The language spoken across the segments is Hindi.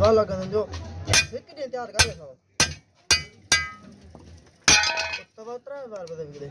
वाला कर जो। एक दिन तैयार कर लेना तवा त्रा बार बदल गए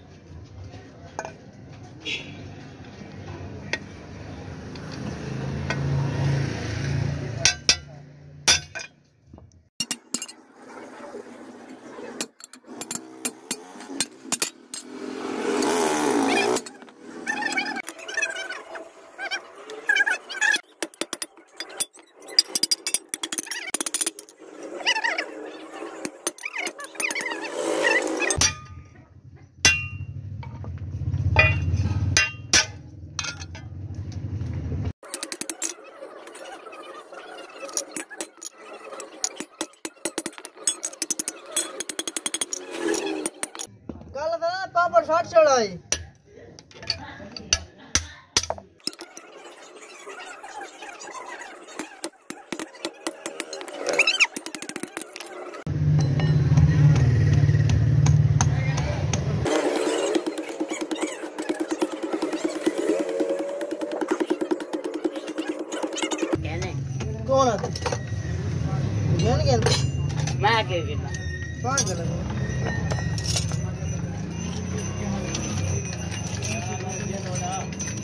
sót chưa lời ಕೋಲದು ನನಗೆ ಮ್ಯಾಗೆ ಇಲ್ಲ ಸಾಗಲ್ಲ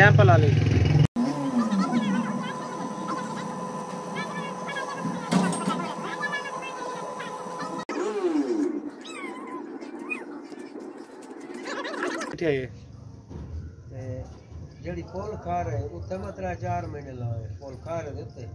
कैंप ला ले ਜਿਹੜੀ ਫੁੱਲ ਖਾ ਰਹੇ ਉੱਤੇ ਮਤਰਾ 4 ਮਹੀਨੇ ਲਾਏ ਫੁੱਲ ਖਾ ਰਹੇ ਉੱਤੇ